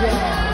Oh,